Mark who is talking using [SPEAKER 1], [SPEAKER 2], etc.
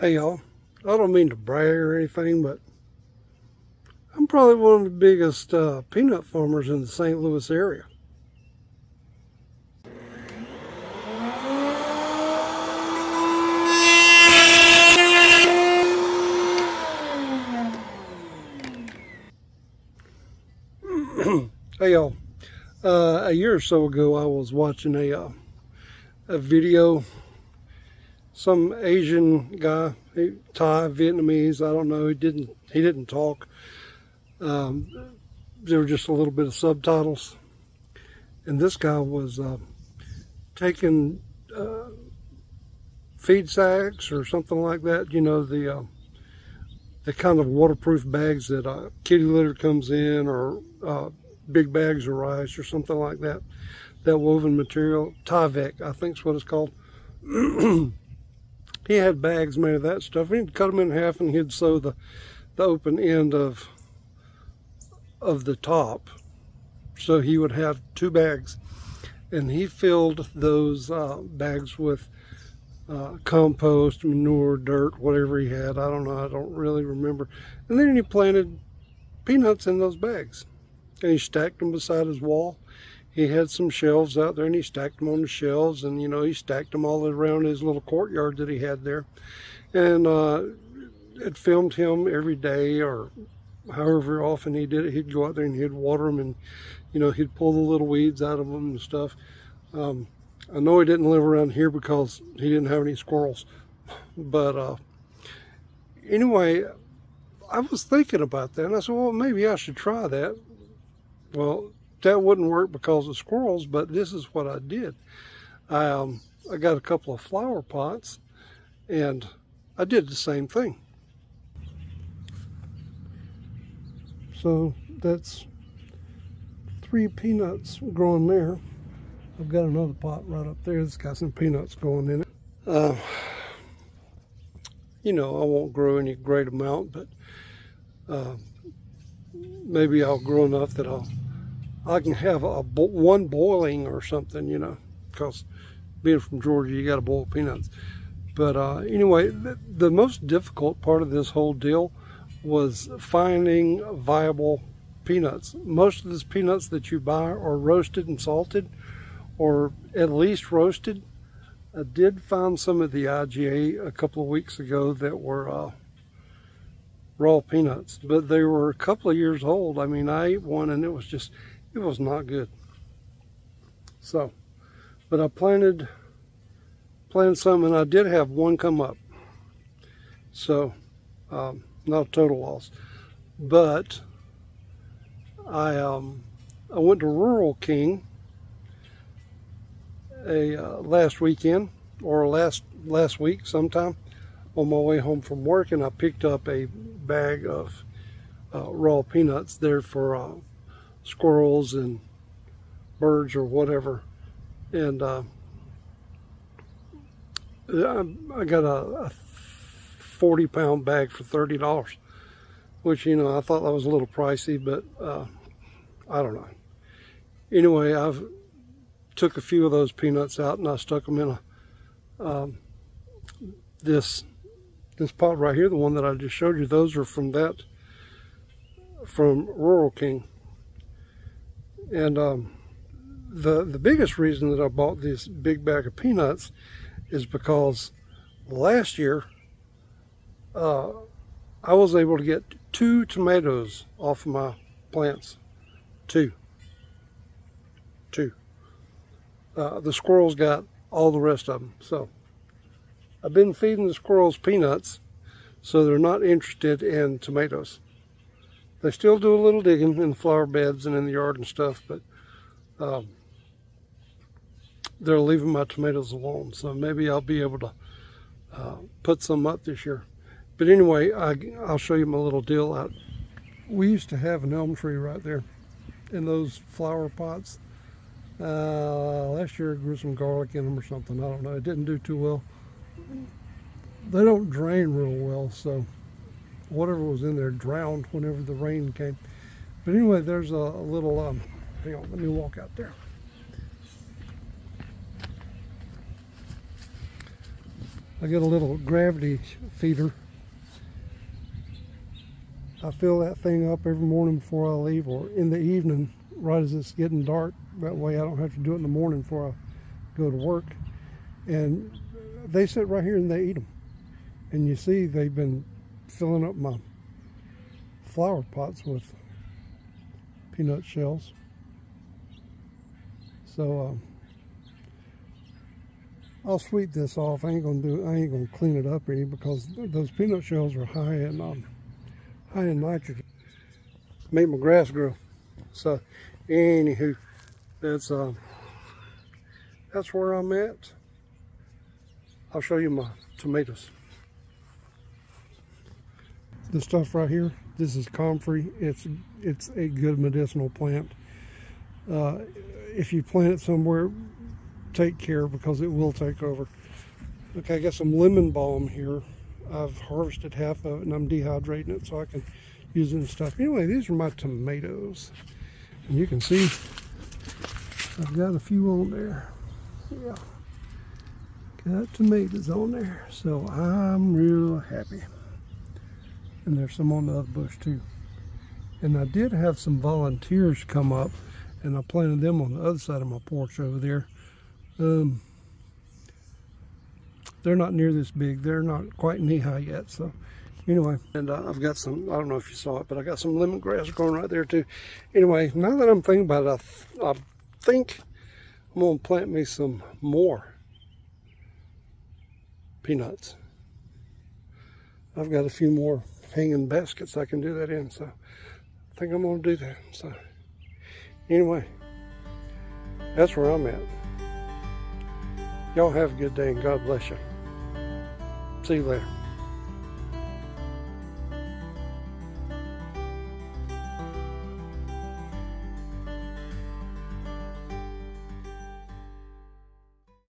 [SPEAKER 1] Hey y'all, I don't mean to brag or anything, but I'm probably one of the biggest uh, peanut farmers in the St. Louis area. hey y'all, uh, a year or so ago I was watching a, uh, a video some Asian guy, Thai, Vietnamese, I don't know, he didn't he didn't talk. Um, there were just a little bit of subtitles. And this guy was uh, taking uh, feed sacks or something like that, you know, the uh, the kind of waterproof bags that uh, kitty litter comes in or uh, big bags of rice or something like that. That woven material, Tyvek, I think is what it's called. he had bags made of that stuff. He'd cut them in half and he'd sew the, the open end of of the top. So he would have two bags. And he filled those uh, bags with uh, compost, manure, dirt, whatever he had. I don't know. I don't really remember. And then he planted peanuts in those bags. And he stacked them beside his wall he had some shelves out there and he stacked them on the shelves and you know he stacked them all around his little courtyard that he had there. And uh, it filmed him every day or however often he did it. He'd go out there and he'd water them and you know he'd pull the little weeds out of them and stuff. Um, I know he didn't live around here because he didn't have any squirrels but uh, anyway I was thinking about that and I said well maybe I should try that. Well that wouldn't work because of squirrels, but this is what I did. I, um, I got a couple of flower pots and I did the same thing. So that's three peanuts growing there. I've got another pot right up there that's got some peanuts going in it. Uh, you know, I won't grow any great amount, but uh, maybe I'll grow enough that I'll I can have a one boiling or something, you know, because being from Georgia, you got to boil peanuts. But uh, anyway, the, the, most difficult part of this whole deal was finding viable peanuts. Most of these peanuts that you buy are roasted and salted, or at least roasted. I did find some of the IGA a couple of weeks ago that were uh, raw peanuts, but they were a couple of years old. I mean, I ate one and it was just, it was not good. So, but I planted, planted some and I did have one come up. So, um, not a total loss. But I, um, I went to Rural King a uh, last weekend or last last week sometime on my way home from work and I picked up a bag of uh, raw peanuts there for uh, squirrels and birds or whatever. And uh, I got a, a 40 pound bag for $30, which, you know, I thought that was a little pricey, but uh, I don't know. Anyway, I've took a few of those peanuts out and I stuck them in a um, this this pot right here, the one that I just showed you. Those are from that from Rural King. And um, the, the biggest reason that I bought this big bag of peanuts is because last year uh, I was able to get two tomatoes off of my plants. Two. Two. Uh, the squirrels got all the rest of them. So I've been feeding the squirrels peanuts so they're not interested in tomatoes. They still do a little digging in the flower beds and in the yard and stuff, but um, they're leaving my tomatoes alone. So maybe I'll be able to uh, put some up this year. But anyway, I, will show you my little deal out. We used to have an elm tree right there in those flower pots. Uh, last year I grew some garlic in them or something. I don't know. It didn't do too well. They don't drain real well, so whatever was in there drowned whenever the rain came. But anyway, there's a, a little, um, hang on, let me walk out there. I get a little gravity feeder. I fill that thing up every morning before I leave or in the evening right as it's getting dark. That way I don't have to do it in the morning before I go to work. And they sit right here and they eat them. And you see they've been filling up my flower pots with peanut shells. So um, I'll sweep this off. I ain't gonna do. I ain't gonna clean it up any because those peanut shells are high in um, high in nitrogen. Make my grass grow. So, anywho, that's um, that's where I'm at. I'll show you my tomatoes. This stuff right here, this is comfrey. It's it's a good medicinal plant. Uh, if you plant it somewhere, take care because it will take over. Okay, I got some lemon balm here. I've harvested half of it and I'm dehydrating it so I can use it and stuff. Anyway, these are my tomatoes. And you can see I've got a few on there. Yeah. Got tomatoes on there. So I'm real happy. And there's some on the other bush too. And I did have some volunteers come up and I planted them on the other side of my porch over there. Um, they're not near this big. They're not quite knee high yet. So anyway, and uh, I've got some, I don't know if you saw it, but I got some lemongrass growing right there too. Anyway, now that I'm thinking about it, I, th I think I'm to plant me some more peanuts. I've got a few more hanging baskets I can do that in. So I think I'm to do that. So anyway, that's where I'm at. Y'all have a good day and God bless you. See you later.